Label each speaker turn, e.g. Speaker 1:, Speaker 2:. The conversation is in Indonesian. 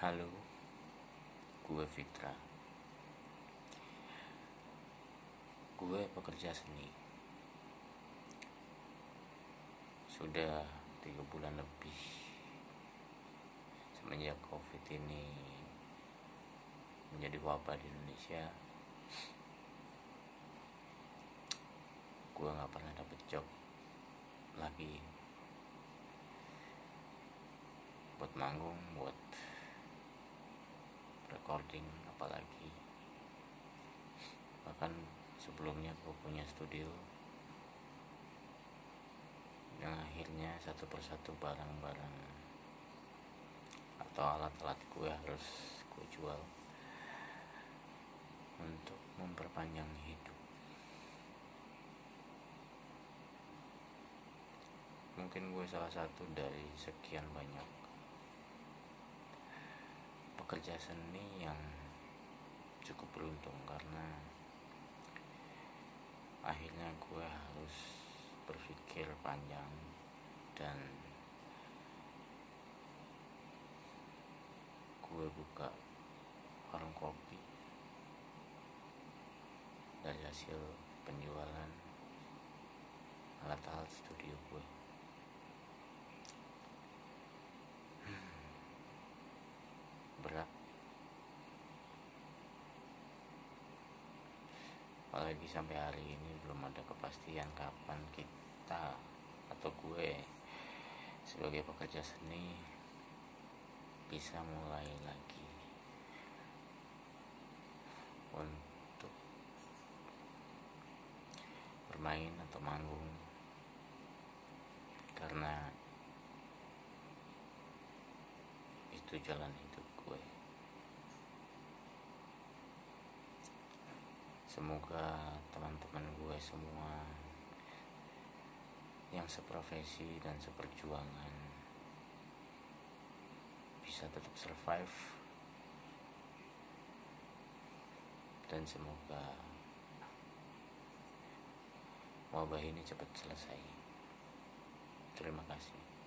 Speaker 1: Halo, gue Fitra. Gue pekerja seni. Sudah tiga bulan lebih semenjak COVID ini menjadi wabah di Indonesia. Gue nggak pernah dapet job lagi buat manggung, buat recording apalagi. Bahkan sebelumnya gue punya studio. Yang akhirnya satu persatu barang-barang atau alat-alat gue harus gue jual untuk memperpanjang hidup. Mungkin gue salah satu dari sekian banyak pekerja seni yang cukup beruntung karena akhirnya gue harus berpikir panjang dan gue buka warung kopi dari hasil penjualan alat-alat studio gue apalagi sampai hari ini belum ada kepastian kapan kita atau gue sebagai pekerja seni bisa mulai lagi untuk bermain atau manggung. Karena itu jalan hidup gue semoga teman-teman gue semua yang seprofesi dan seperjuangan bisa tetap survive. Dan semoga wabah ini cepat selesai. Terima kasih